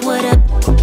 what up?